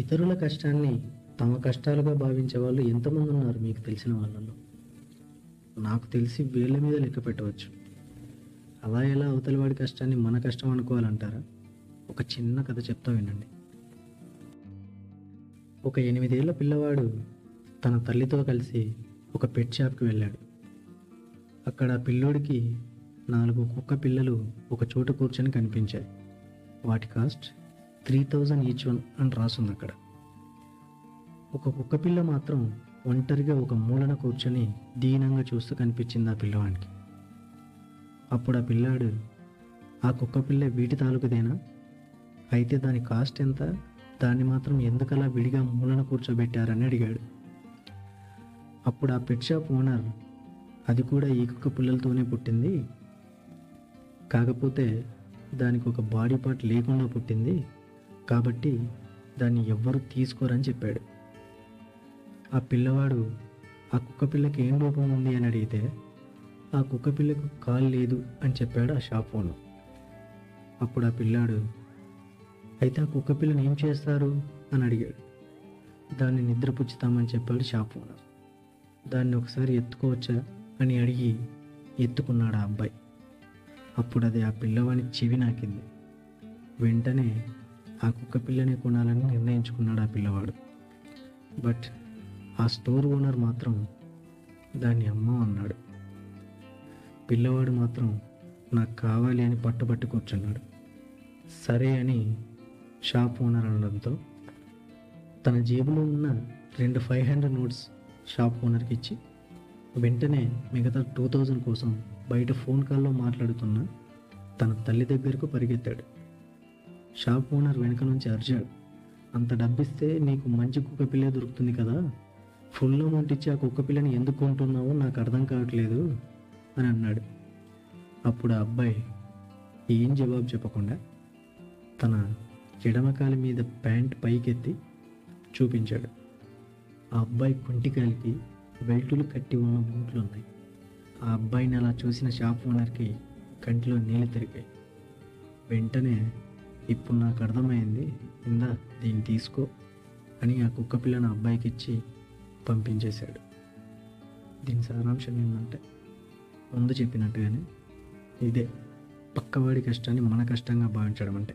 ఇతరుల కష్టాన్ని తమ కష్టాలుగా భావించే వాళ్ళు ఎంతమంది ఉన్నారు మీకు తెలిసిన వాళ్ళలో నాకు తెలిసి వేళ్ళ మీద లెక్క పెట్టవచ్చు. అలా ఎలా అవతలి వాడి కష్టాన్ని మన కష్టం అనుకోవాలంటారా? ఒక చిన్న కథ చెప్తా వినండి. ఒక ఎనిమిదేళ్ళ పిల్లవాడు తన తల్లితో కలిసి ఒక పెట్ షాప్కి వెళ్ళాడు. అక్కడ పిల్లోడికి నాలుగు కుక్క పిల్లలు ఒక చోట కూర్చొని కనిపించాయి. వాటి cost three thousand each one అని రాసుంది అక్కడ. ఒక కుక్క పిల్ల మాత్రం ఒంటరిగా ఒక మూలన కూర్చొని దీనంగా చూస్తూ కనిపించింది ఆ పిల్లవాడికి అప్పుడు ఆ పిల్లాడు ఆ కుక్క పిల్ల వీటి తాలూకుదేనా? అయితే దాని కాస్ట్ ఎంత? దాన్ని మాత్రం ఎందుకలా విడిగా మూలన కూర్చోబెట్టారని అడిగాడు. అప్పుడు ఆ పెట్ షాప్ ఓనర్ అది కూడా ఈ కుక్క పిల్లలతోనే పుట్టింది? కాకపోతే దానికి ఒక బాడీ పార్ట్ లేకుండా పుట్టింది? కాబట్టి దాన్ని ఎవ్వరూ తీసుకోరని చెప్పాడు. ఆ పిల్లవాడు ఆ కుక్క పిల్లకి ఏం రూపం ఉంది? అని అడిగితే ఆ కుక్క పిల్లకు కాలు లేదు అని చెప్పాడు ఆ షాప్ ఓనర్. అప్పుడు ఆ పిల్లాడు అయితే ఆ కుక్క పిల్లని ఏం చేస్తారు? అని అడిగాడు. దాన్ని నిద్రపుచ్చుతామని చెప్పాడు షాప్ ఓనర్. దాన్ని ఒకసారి ఎత్తుకోవచ్చా? అని అడిగి ఎత్తుకున్నాడు ఆ అబ్బాయి. అప్పుడు అది ఆ పిల్లవాని చెవి నాకింది. వెంటనే ఆ కుక్క పిల్లని కొనాలని నిర్ణయించుకున్నాడు ఆ పిల్లవాడు. బట్ ఆ స్టోర్ ఓనర్ మాత్రం దాన్ని అమ్మ అన్నాడు. పిల్లవాడు మాత్రం నాకు కావాలి అని పట్టుబట్టి కూర్చున్నాడు సరే అని షాప్ ఓనర్ అనడంతో తన జేబులో ఉన్న రెండు ఫైవ్ హండ్రెడ్ నోట్స్ షాప్ ఓనర్కి ఇచ్చి వెంటనే మిగతా టూ థౌజండ్ కోసం బయట ఫోన్ కాల్లో మాట్లాడుతున్న తన తల్లి దగ్గరకు పరిగెత్తాడు. షాప్ ఓనర్ వెనుక నుంచి అరిచాడు. అంత డబ్బిస్తే నీకు మంచి కుక్కపిల్లే దొరుకుతుంది కదా? ఫుల్ అమౌంట్ ఇచ్చి ఆ కుక్క పిల్లని ఎందుకు కొంటున్నావో నాకు అర్థం కావట్లేదు అని అన్నాడు. అప్పుడు ఆ అబ్బాయి ఏం జవాబు చెప్పకుండా తన ఎడమకాలి మీద ప్యాంట్ పైకెత్తి చూపించాడు. ఆ అబ్బాయి కుంటికాలికి బెల్టులు కట్టి ఉన్న బూట్లు ఉన్నాయి. ఆ అబ్బాయిని అలా చూసిన షాప్ ఓనర్కి కంటిలో నీళ్ళు తిరిగాయి. వెంటనే ఇప్పుడు నాకు అర్థమైంది. ఇందా దీన్ని తీసుకో అని ఆ కుక్క పిల్లను అబ్బాయికి ఇచ్చి పంపించేశాడు. దీని సారాంశం ఏంటంటే ముందు చెప్పినట్టుగానే ఇదే పక్కవాడి కష్టాన్ని మన కష్టంగా భావించడం అంటే